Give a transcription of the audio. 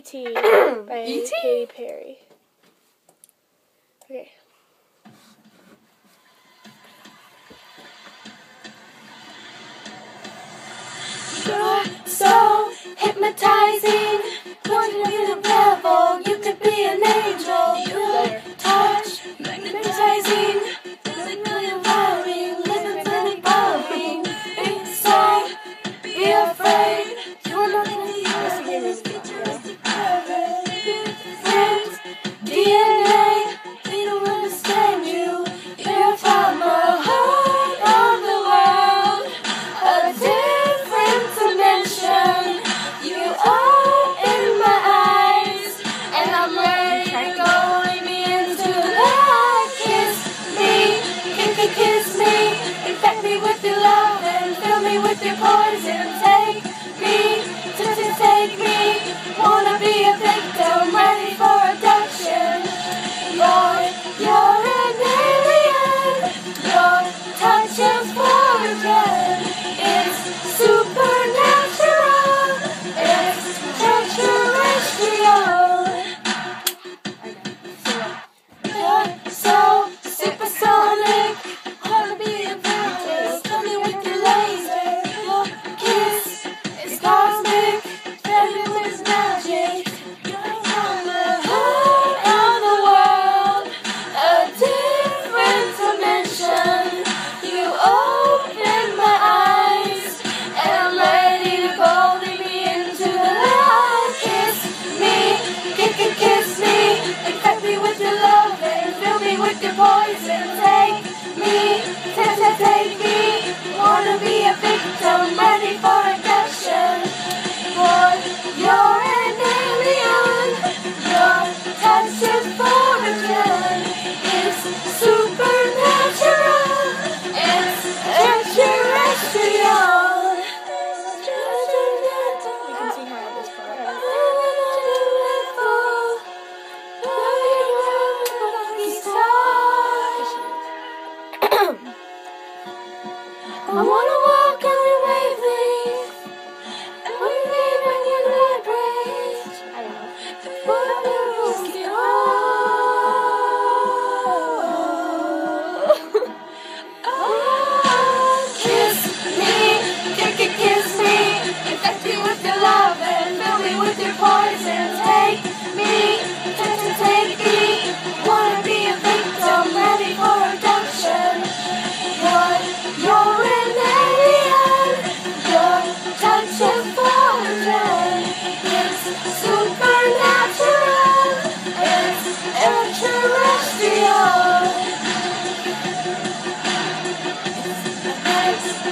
E.T. by E.T.? Katy Perry. Okay. You're so hypnotizing. Wanting to be the devil, you could be an angel. with your poison. hesitate me. Wanna be a victim, ready for